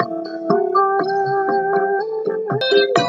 Thank you.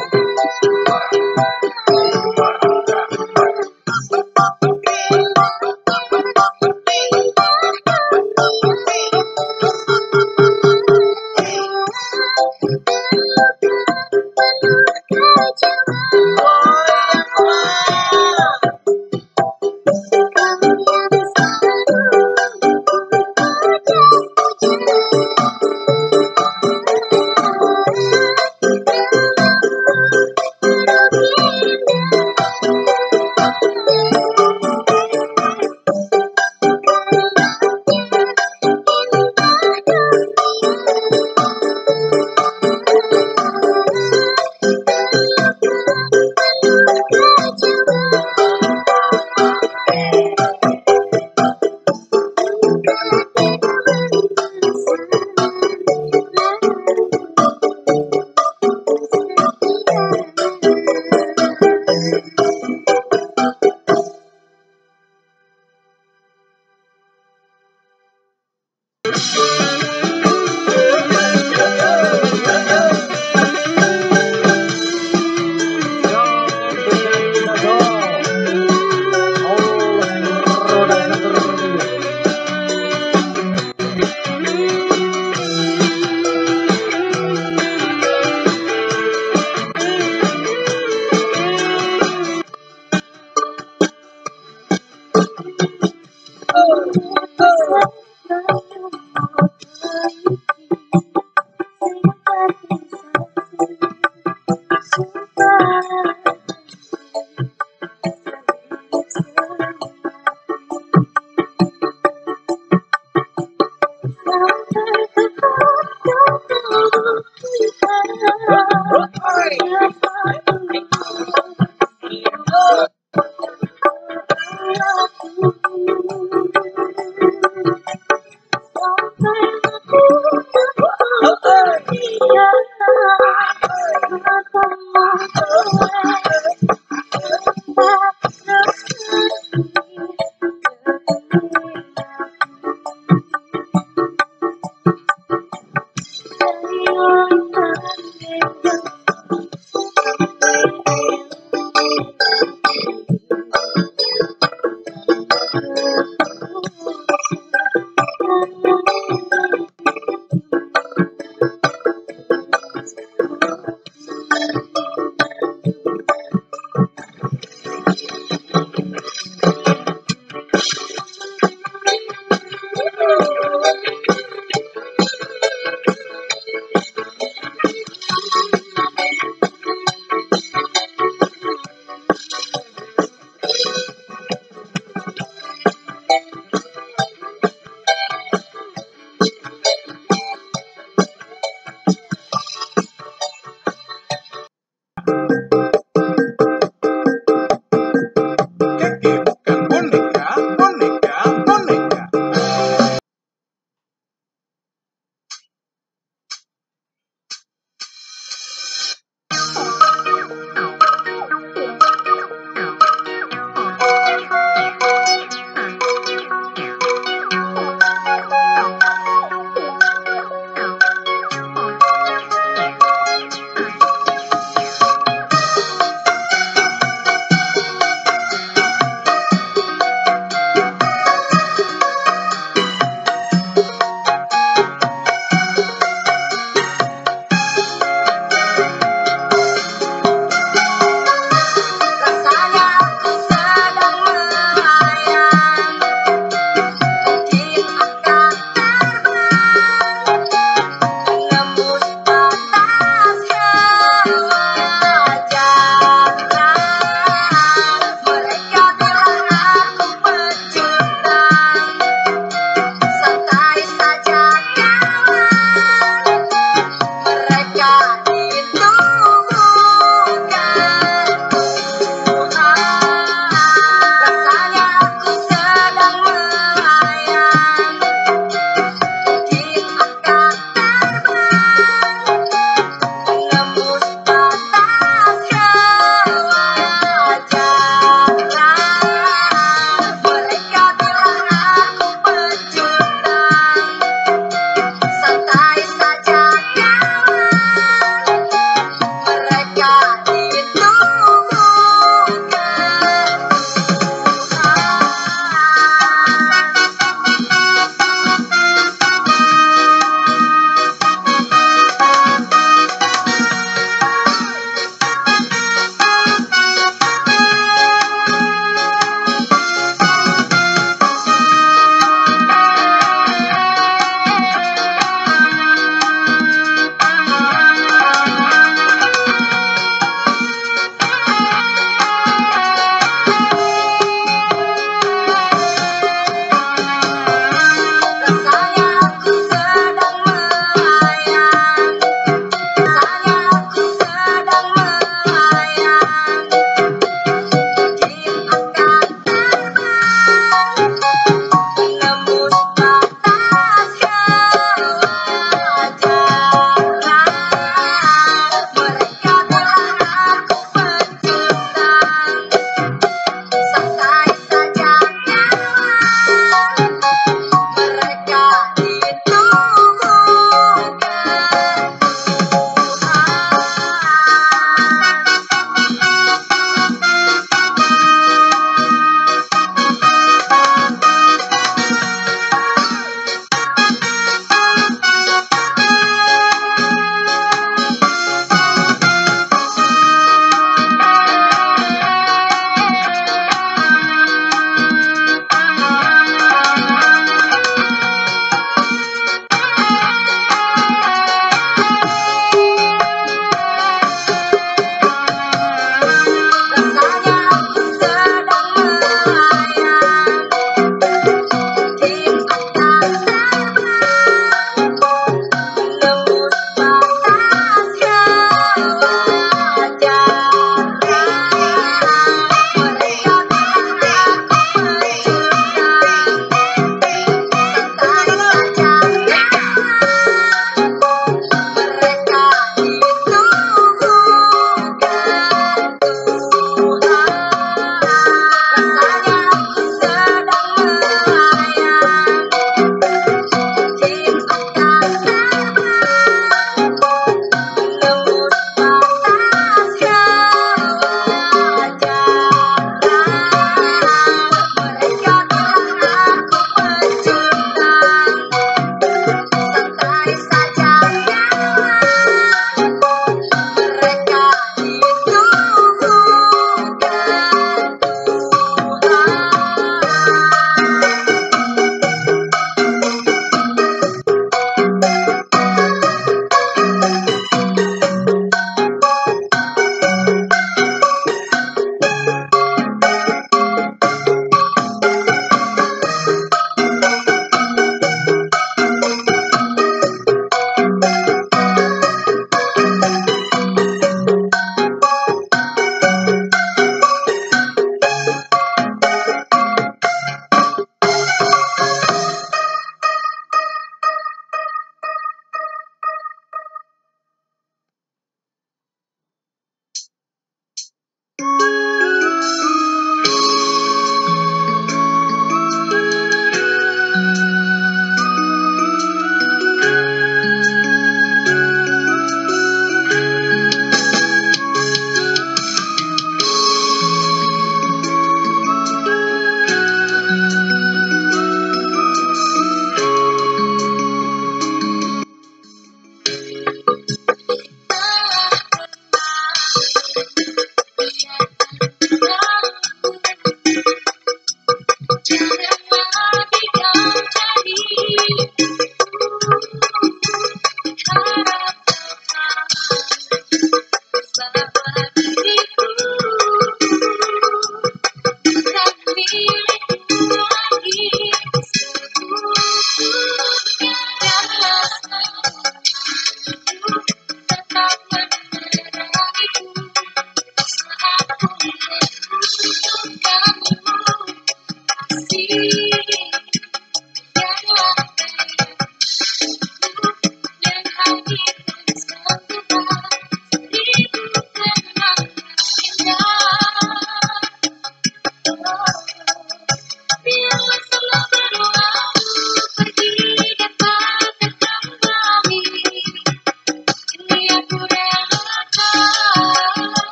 Thank you.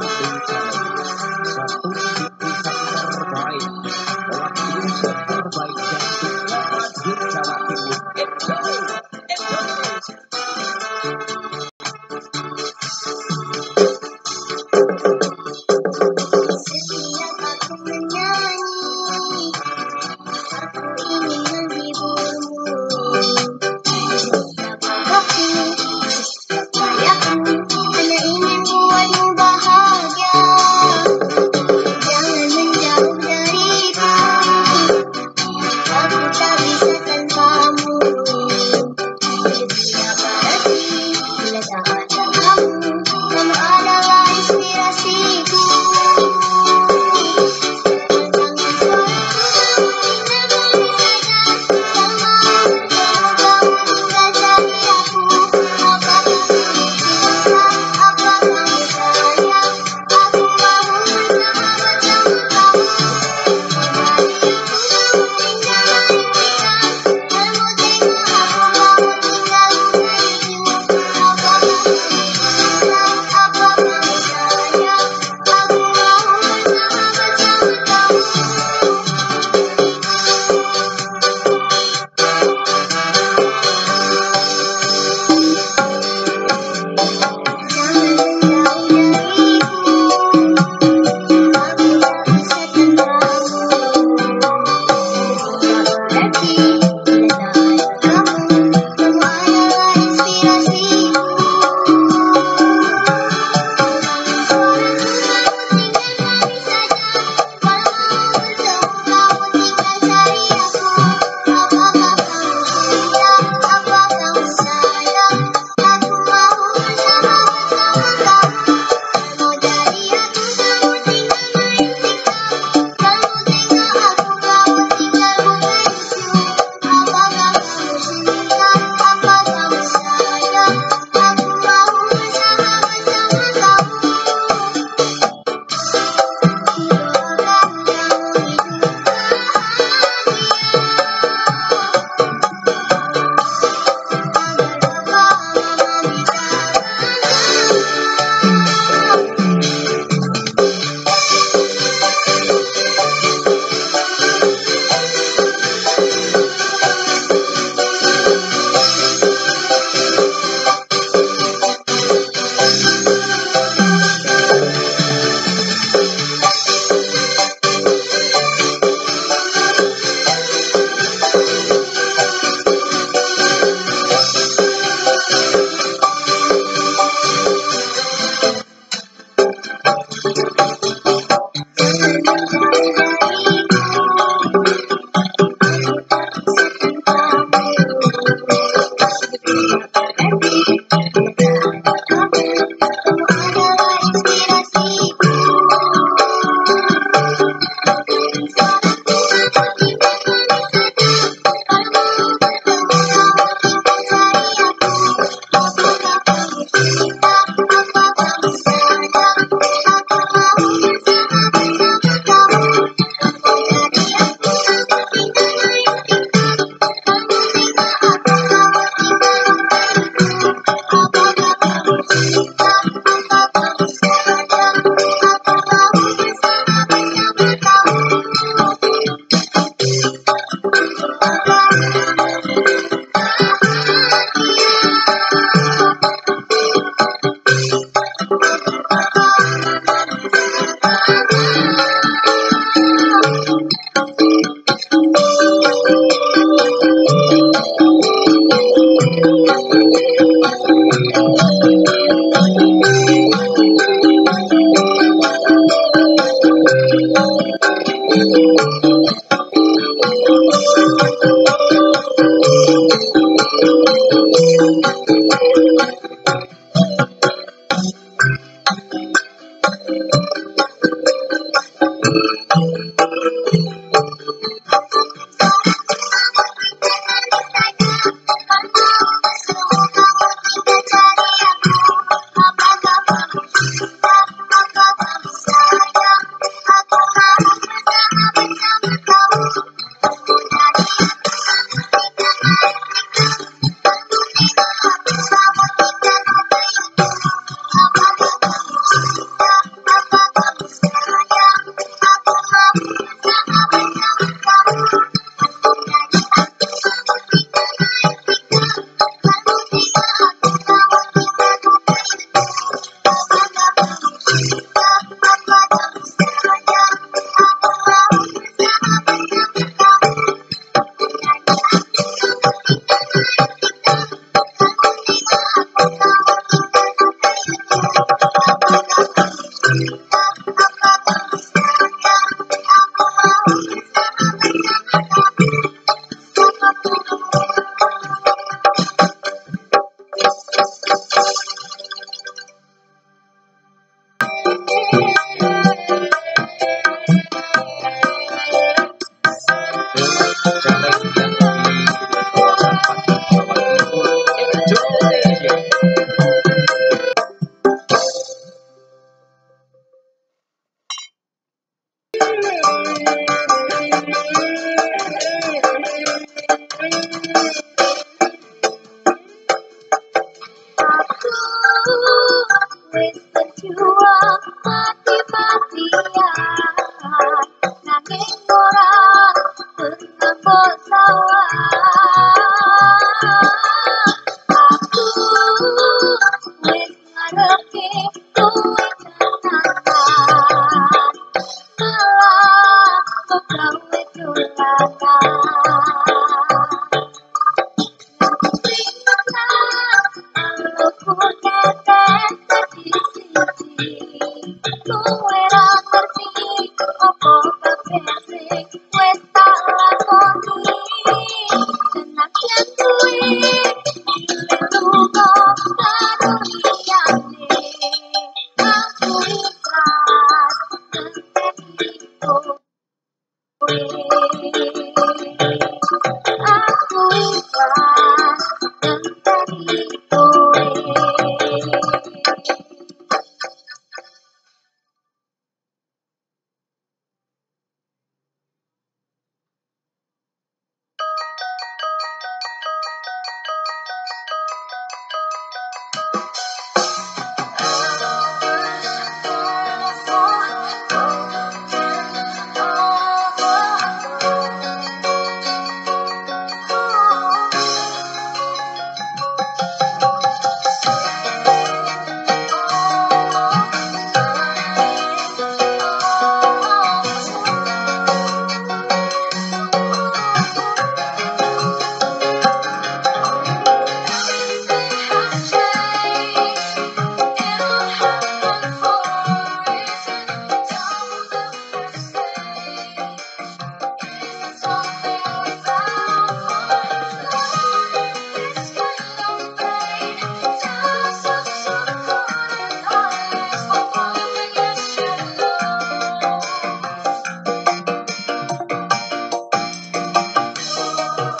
something